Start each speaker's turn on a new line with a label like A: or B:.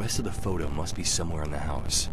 A: The rest of the photo must be somewhere in the house.